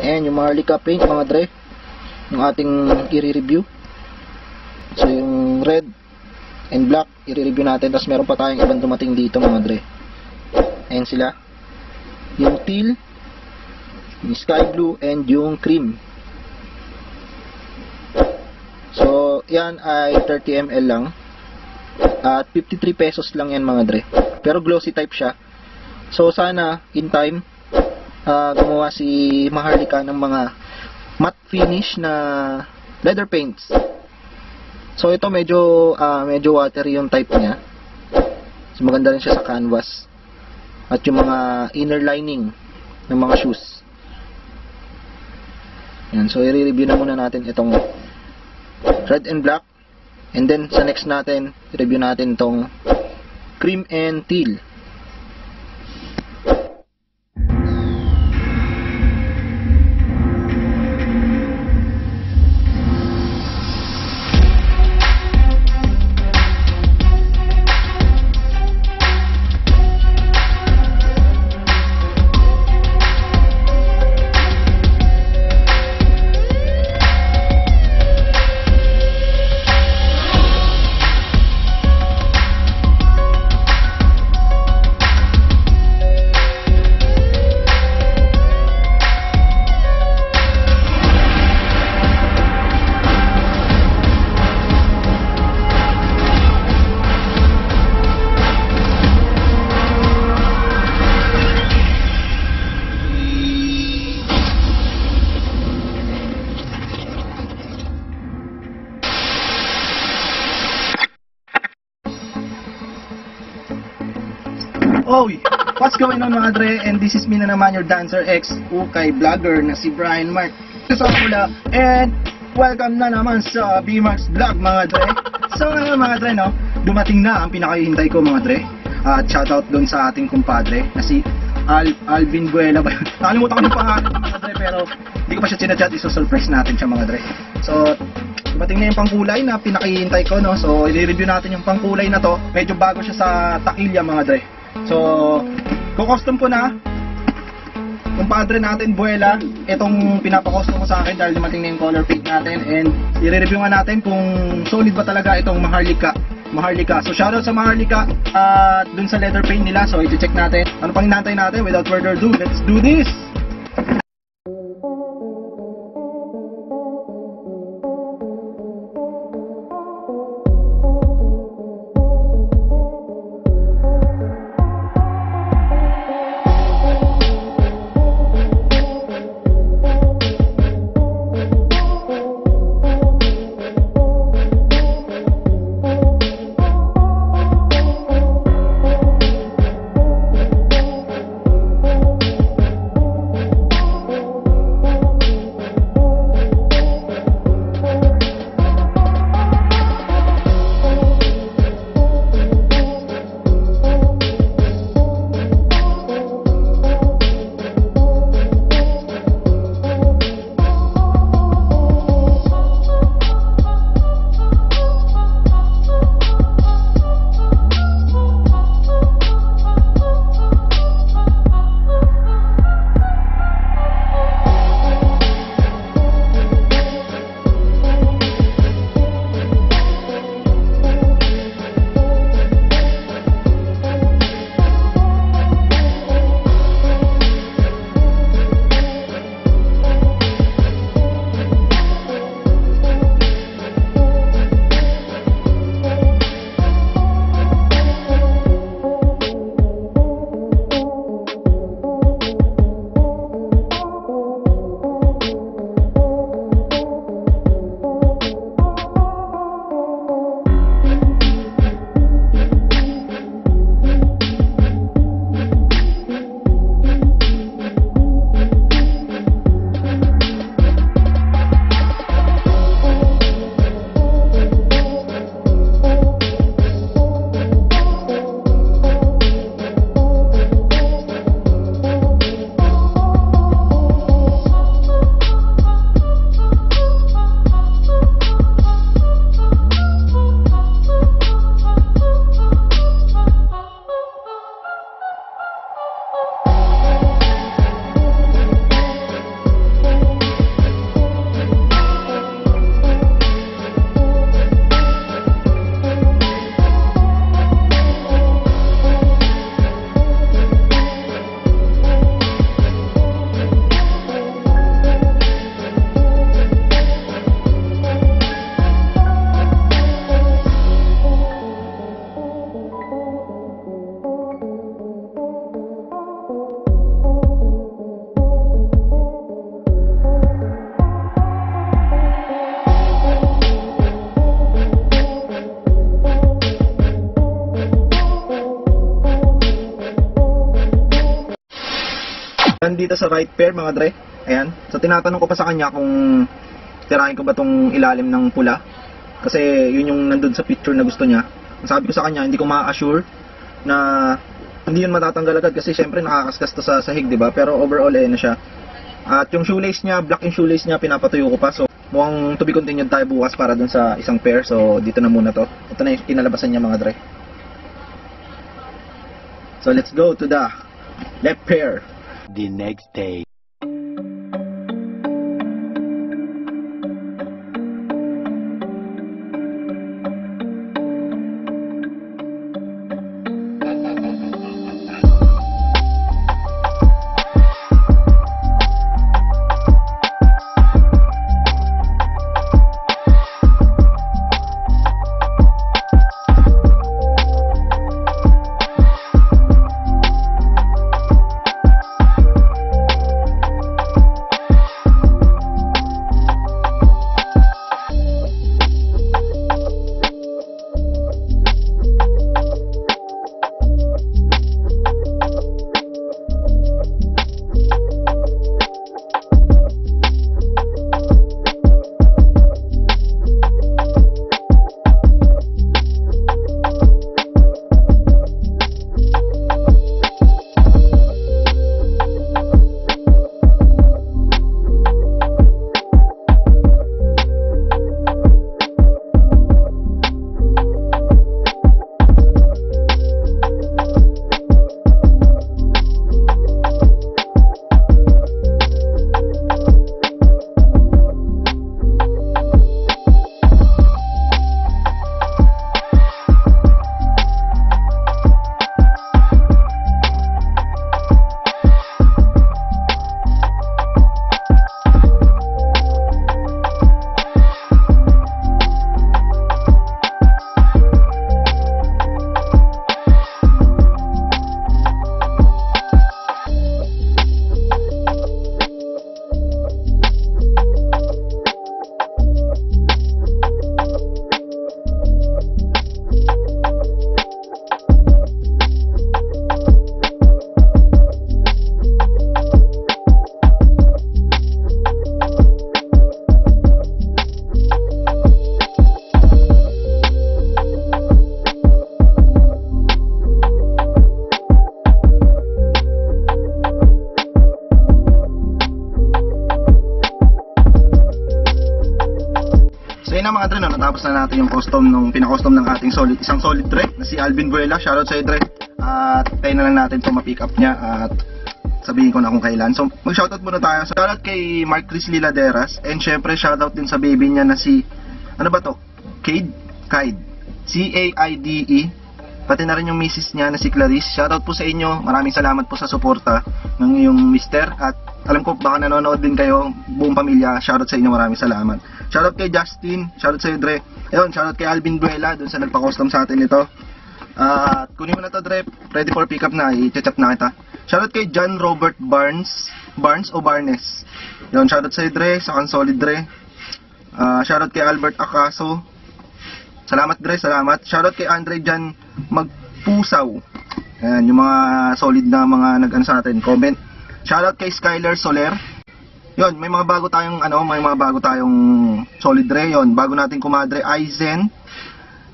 And yung Maharlika paint mga dre, yung ating i-review. So yung red and black, i-review natin. Tapos meron pa tayong ibang dumating dito mga dre. Ayan sila. Yung teal, yung sky blue, and yung cream. So, yan ay 30 ml lang. At 53 pesos lang yan mga dre. Pero glossy type siya. So, sana in time, ah, gumawa si Maharlika ng mga matte finish na leather paints. So, ito medyo, ah, medyo watery yung type niya. So, maganda rin siya sa canvas. At yung mga inner lining ng mga shoes. Yan. So, i-review na muna natin itong red and black. And then, sa next natin, i-review natin itong cream and teal. What's going on mga dre? And this is me na naman your dancer ex ukay vlogger na si Brian Mark. Sa pula and welcome na naman sa B-Max Vlog mga dre. So ngayon mga dre no, dumating na ang pinakahihintay ko mga dre. At shoutout doon sa ating kumpadre na si Al Alvin Buena ba yun? Nakalimutan ko ng pangalan mga dre pero hindi ko pa siya chinachat. Iso-surprise natin siya mga dre. So dumating na yung pangkulay na pinakihintay ko no. So i-review natin yung pangkulay na to. Medyo bago siya sa takilya mga dre. So, kukostom ko na kumpadre natin Buela itong pinapakostom mo sa akin dahil dumating na yung color paint natin and i-review nga natin kung solid ba talaga itong Maharlika Maharlika. So shoutout sa Maharlika at dun sa leather paint nila. So i-check natin. Ano pang inantay natin? Without further ado, let's do this! Nandito sa right pair mga dre. Ayan. So tinatanong ko pa sa kanya kung tirahin ko ba tong ilalim ng pula. Kasi yun yung nandun sa picture na gusto niya. Sabi ko sa kanya, hindi ko ma-assure na hindi yun matatanggal agad kasi syempre nakakaskas to sa sahig, di ba? Pero overall eh na siya. At yung shoelace niya, black yung shoelace niya, pinapatuyo ko pa. So mukhang to be continued tayo bukas para dun sa isang pair. So dito na muna to. Ito na yung kinalabasan niya mga dre. So let's go to the left pair. The next day. Natapos na natin yung custom nung pinakustom ng ating solid, isang solid dre na si Alvin Buela. Shoutout sa'yo dre. At tayo na lang natin ito ma-pick up niya at sabihin ko na kung kailan. So mag-shoutout muna tayo. Shoutout kay Mark Chris Liladeras and syempre shoutout din sa baby niya na si, ano ba to? Cade? Kaid. C-A-I-D-E. Pati na rin yung misis niya na si Clarice. Shoutout po sa inyo. Maraming salamat po sa suporta ng iyong mister. At alam ko baka nanonood din kayo, buong pamilya. Shoutout sa inyo. Maraming salamat. Shoutout kay Justin. Shoutout sa iyo, Dre. Ayun, shoutout kay Alvin Duela dun sa nagpa-custom sa atin ito. At kunin mo na to, Dre. Ready for pickup na. I-chat na kita. Shoutout kay John Robert Barnes. Barnes o Barnes? Yun, shoutout sa iyo, Dre. Sa Solid, Dre. Ah, shoutout kay Albert Acaso. Salamat Dre, salamat. Shoutout kay Andre Jan Magpusaw. Ayan, yung mga solid na mga nag-ano sa atin, comment. Shoutout kay Skyler Soler. Yon, may mga bago tayong ano, may mga bago tayong solid Dre yon. Bago nating kumadre Aizen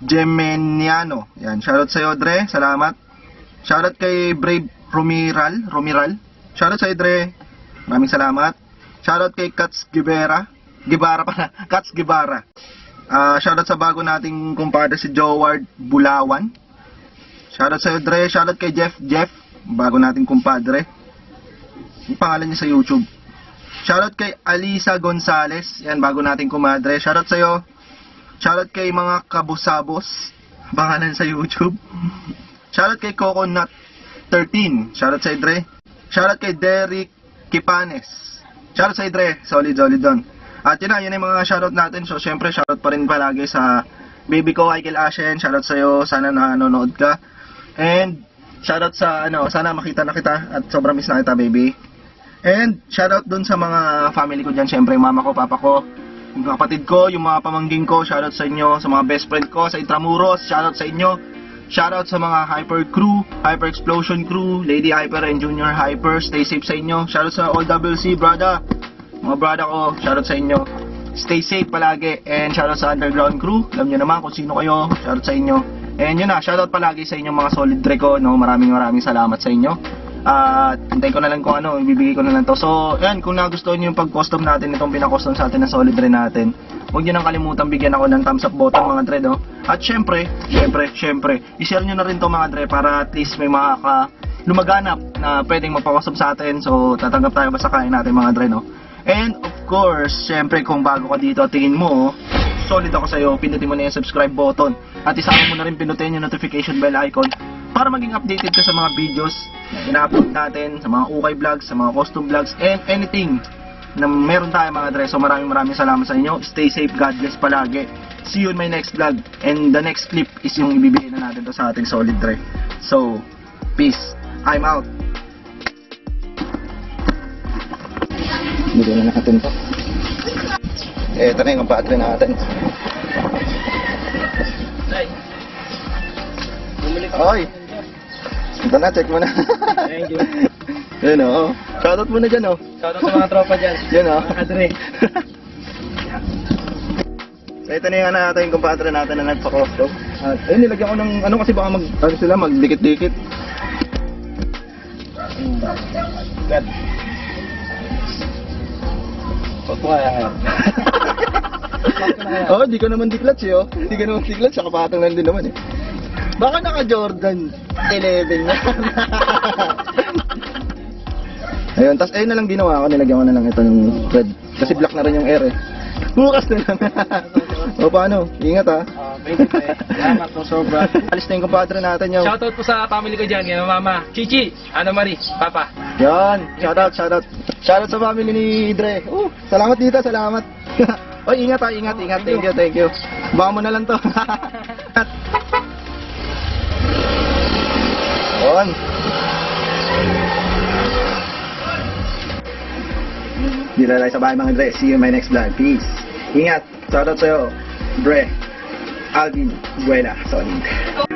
Gemeniano. Yan, shoutout sa iyo Dre, salamat. Shoutout kay Brave Romiral, Romiral. Shoutout sa iyo Dre. Maraming salamat. Shoutout kay Kats Gibera. Gibara pala, Kats Gibara. Ah, shoutout sa bago nating kumpadre si Joward Bulawan. Shoutout sa Dre. Shoutout kay Jeff Jeff, bago nating kumpadre. Yung pangalan niya sa YouTube. Shoutout kay Alisa Gonzales. Yan, bago nating kumadre. Shoutout sa iyo. Shoutout kay mga kabusabos. Pangalan sa YouTube. Shoutout kay Coconut 13. Shoutout sa Dre. Shoutout kay Derek Kipanes. Shoutout sa Dre. Solid, solid doon. At yun na, yun na yung mga shoutout natin. So, syempre, shoutout pa rin palagi sa baby ko, Michael Ashen. Shoutout sa'yo. Sana nanonood ka. And, shoutout sa, ano, sana makita na kita. At sobrang miss na kita, baby. And, shoutout dun sa mga family ko dyan. Syempre, mama ko, papa ko, yung kapatid ko, yung mga pamangking ko. Shoutout sa inyo. Sa mga best friend ko, sa Intramuros. Shoutout sa inyo. Shoutout sa mga Hyper Crew, Hyper Explosion Crew, Lady Hyper and Junior Hyper. Stay safe sa inyo. Shoutout sa all WC, brother. Mga brother ko, shoutout sa inyo. Stay safe palagi. And shoutout sa Underground Crew. Alam nyo naman kung sino kayo. Shoutout sa inyo. And yun na, shoutout palagi sa inyong mga solid dre ko. No? Maraming maraming salamat sa inyo. At hintayin ko na lang kung ano, ibibigay ko na lang to. So, yan, kung nagustuhan nyo yung pag-custom natin, itong pinakustom sa atin na solid dre natin, huwag nyo nang kalimutan bigyan ako ng thumbs up button mga dre, no? At syempre, syempre, syempre, i-share nyo na rin to mga dre para at least may makaka lumaganap na pwedeng magpa-custom sa atin. So, tatanggap tayo basta kain natin mga dre, no? And of course, syempre kung bago ka dito tingin mo, solid ako sa'yo, pindutin mo na yung subscribe button. At isama mo na rin pindutin yung notification bell icon para maging updated ka sa mga videos na ina-upload natin, sa mga ukay vlogs, sa mga custom vlogs, and anything na meron tayo mga dre. So maraming maraming salamat sa inyo. Stay safe, God bless palagi. See you in my next vlog. And the next clip is yung ibibigay na natin to sa ating solid dre. So, peace. I'm out. Hindi na natin to. Eh, ito na yung battery natin. Oy! Ito na, check mo na. Thank you. Yun o. Shoutout mo na dyan o. Shoutout sa mga tropa dyan. Yun o. Mga kadre. so ito na yung ano natin yung kumpadre natin na nagpa-custom. At ayun, nilagyan ko ng ano kasi baka mag, ano sila, magdikit-dikit. God. Kaya. Oo, oh, di ka naman di-clutch eh, oh. Di ka naman di-clutch, saka patong lang din naman eh. Baka naka-Jordan 11 na. Ayun, tas ayun na lang ginawa ko, nilagyan ko na lang ito ng red. Kasi black na rin yung air eh. Bukas na lang. o paano? Ingat ha. Ah, thank you, pre. Salamat po sobra. Alis na yung kumpadre natin yung... Shoutout po sa family ko dyan, kaya mama, Chichi, Ana Marie, Papa. Yan, shoutout, shoutout. Shoutout sa family ni Dre. Oh, salamat dito, salamat. Oy, ingat ha, ingat, ingat. Thank you, thank you. Baka mo na lang to. On. Dito na tayo sa bahay mga Dre. See you in my next vlog. Peace. Ingat. Shoutout sa'yo. Dre. Alvin. Buena. Solid.